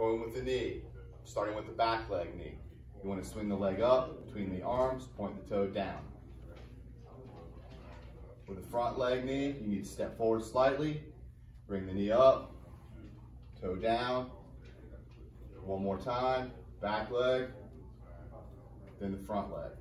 Going with the knee, starting with the back leg knee. You want to swing the leg up between the arms, point the toe down. With the front leg knee, you need to step forward slightly, bring the knee up, toe down. One more time, back leg, then the front leg.